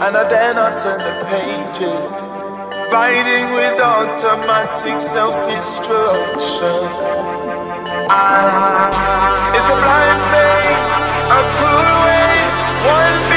and I dare not turn the pages. Riding with automatic self-destruction. I is a blind faith, a cruel waste, one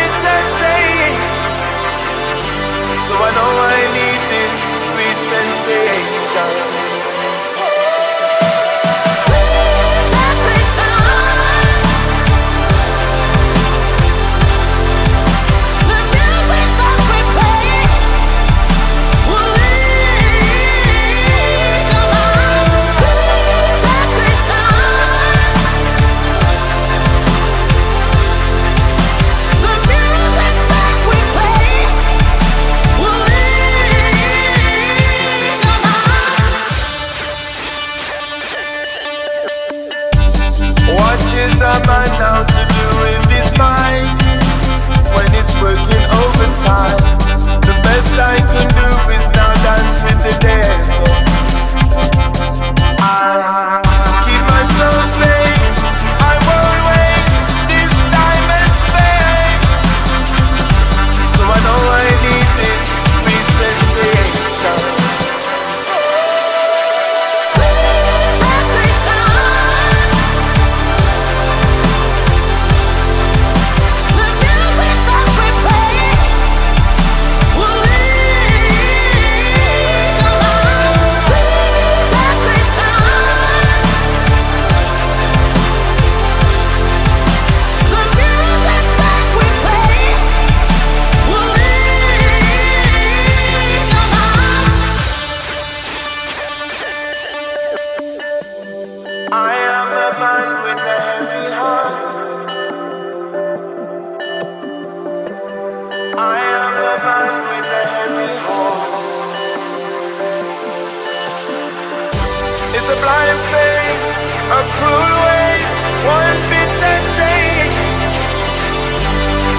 A cruel waste, one bitter day.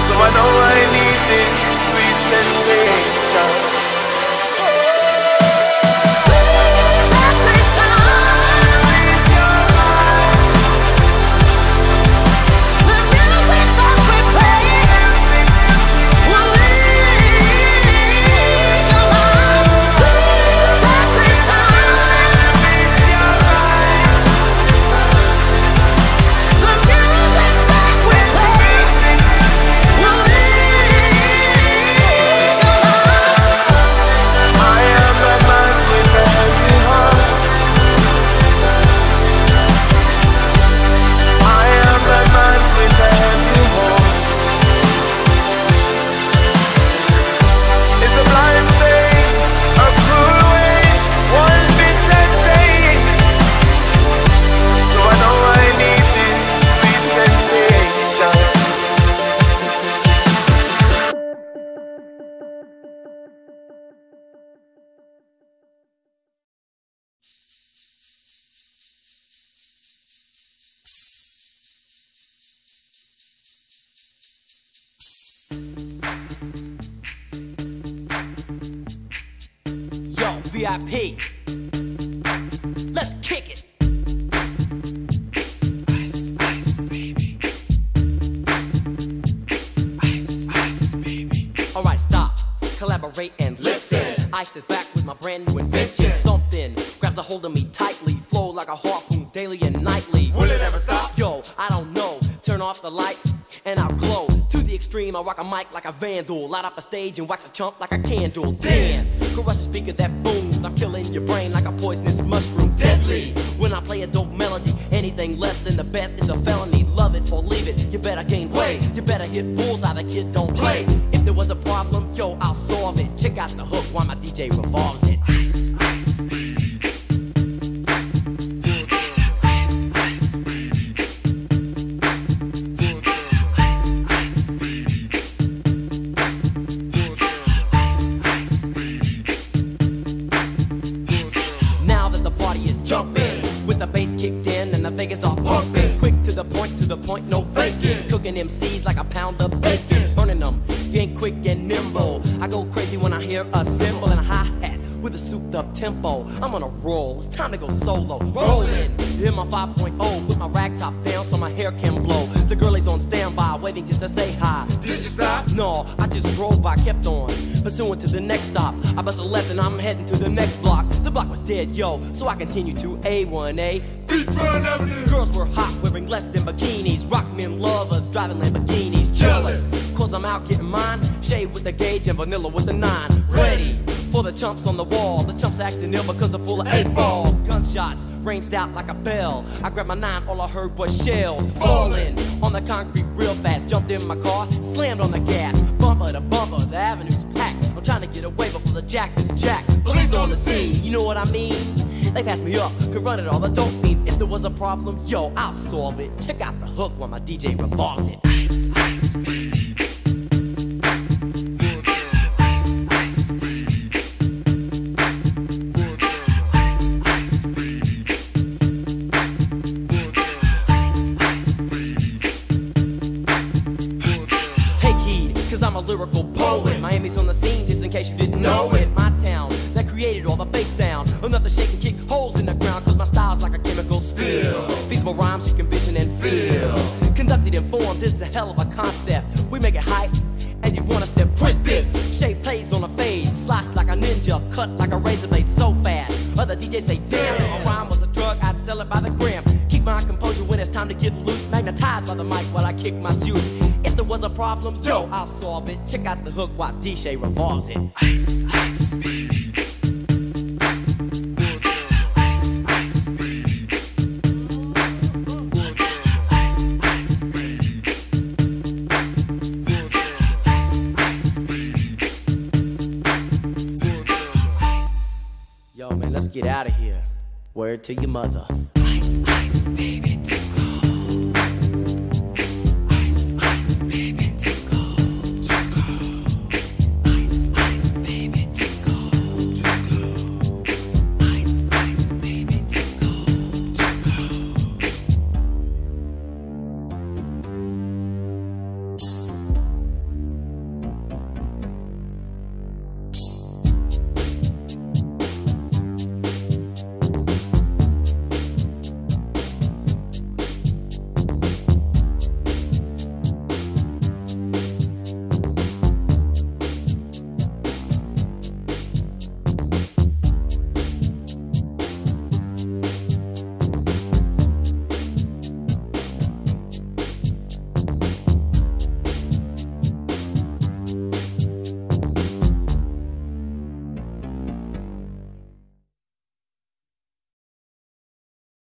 So I know I need this sweet sensation. VIP. Let's kick it. Ice, ice, baby. Ice, ice, baby. Alright, stop. Collaborate and listen. Ice is back with my brand new invention. Something grabs a hold of me tightly. Flow like a harpoon daily and nightly. Will it ever stop? Yo, I don't know. Turn off the lights and I'll glow. To the extreme, I rock a mic like a vandal. Light up a stage and wax a chump like a candle. Dance, crush a speaker that I'm killing your brain like a poisonous mushroom. Deadly. When I play a dope melody, anything less than the best is a felony. Love it or leave it. You better gain weight. You better hit bullseye. The kid don't play. If there was a problem, yo, I'll solve it. Check out the hook while my DJ revolves cymbal and a hi hat with a souped up tempo. I'm on a roll, it's time to go solo. Rolling, Hit my 5.0, put my rag top down so my hair can blow. The girl is on standby, waiting just to say hi. Did you stop? No, I just drove by, kept on. Pursuing to the next stop. I bust a left and I'm heading to the next block. The block was dead, yo, so I continue to A1A. Beachfront Avenue. Girls were hot, wearing less than bikinis. Rock men lovers, driving Lamborghinis. Jealous, cause I'm out getting mine. Shay with the gauge and vanilla with the nine. Ready for the chumps on the wall. The chumps acting ill because they're full of eight ball. Gunshots ranged out like a bell. I grabbed my nine, all I heard was shells falling on the concrete real fast. Jumped in my car, slammed on the gas. Bumper to bumper, the avenue's packed. I'm trying to get away before the jack is jacked. Police on the scene, you know what I mean? They passed me up, could run it all the dope fiends. If there was a problem, yo, I'll solve it. Check out the hook while my DJ revolves it. All the bass sound. Enough to shake and kick holes in the ground, cause my style's like a chemical spill. Feasible rhymes you can vision and feel. Conducted in form, this is a hell of a concept. We make it hype, and you want us to print this. Shape plays on a fade, slice like a ninja, cut like a razor blade so fast. Other DJs say, damn, if a rhyme was a drug, I'd sell it by the gram. Keep my composure when it's time to get loose. Magnetized by the mic while I kick my juice. If there was a problem, yo, I'll solve it. Check out the hook while DJ revolves it. Ice. Ice, get out of here. Word to your mother. Ice, ice, baby.